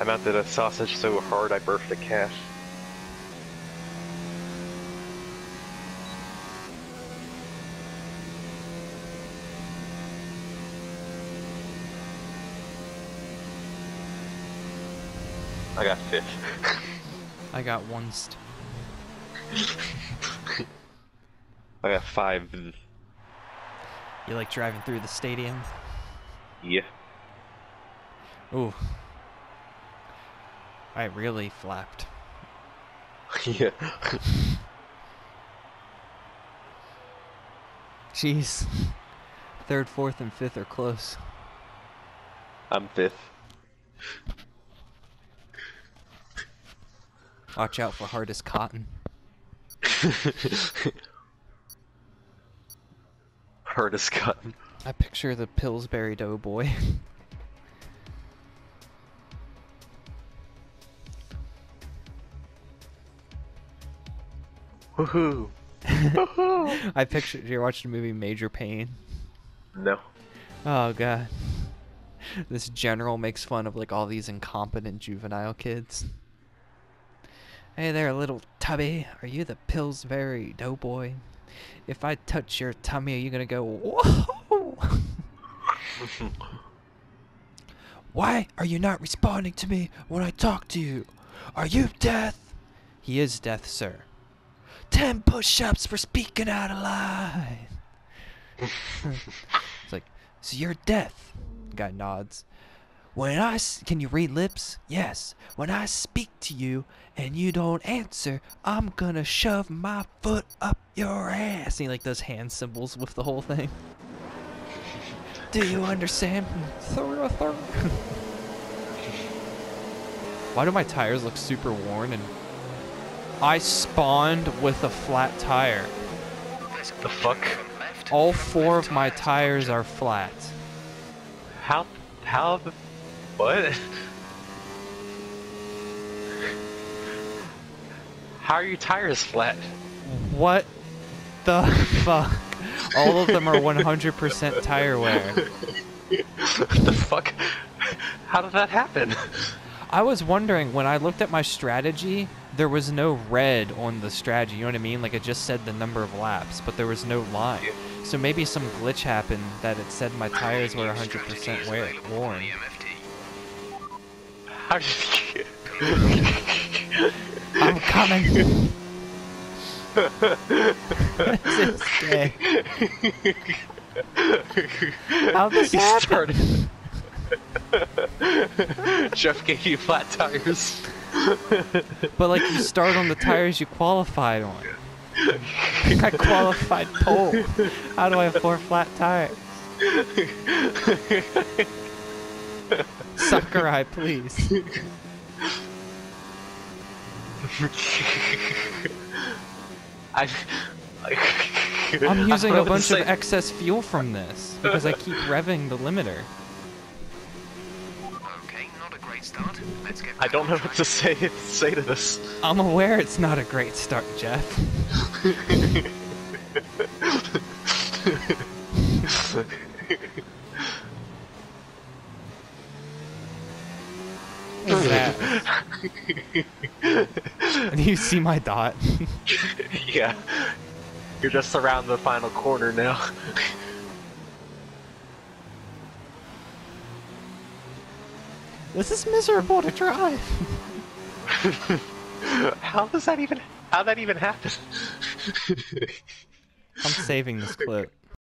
I mounted a sausage so hard I birthed a cat. I got fifth. I got one. St- I got five. you like driving through the stadium? Yeah. Ooh. I really flapped. yeah. Jeez. Third, fourth, and fifth are close. I'm fifth. Watch out for hardest cotton. Hardest cotton. I picture the Pillsbury Doughboy. Woohoo! Woohoo! I pictured you watched the movie Major Payne. No. Oh god. This general makes fun of like all these incompetent juvenile kids. Hey there, little tubby. Are you the Pillsbury Doughboy? If I touch your tummy, are you gonna go, whoa? Why are you not responding to me when I talk to you? Are you death? He is death, sir. Ten push-ups for speaking out of line. it's like, so you're death. Guy nods. When I s- can you read lips? Yes. When I speak to you and you don't answer, I'm gonna shove my foot up your ass. And he like does hand symbols with the whole thing. Do you understand? Why do my tires look super worn and I spawned with a flat tire. The fuck? All four of my tires are flat. How? How the? What? How are your tires flat? What the fuck? All of them are 100% tire wear. what the fuck? How did that happen? I was wondering when I looked at my strategy, there was no red on the strategy. You know what I mean? Like it just said the number of laps, but there was no line. So maybe some glitch happened that it said my tires were 100% wear worn. How did you? I'm coming. What's it say? How this You happen? started. Jeff gave you flat tires. But like you start on the tires you qualified on. I qualified pole. How do I have four flat tires? Sakurai, please. I. I'm using a bunch of excess fuel from this because I keep revving the limiter. Okay, not a great start. Let's get I don't know what to say say to this. I'm aware it's not a great start, Jeff. What's that? Do you see my dot? yeah. You're just around the final corner now. this is miserable to drive. How does that even? How that even happen? I'm saving this clip.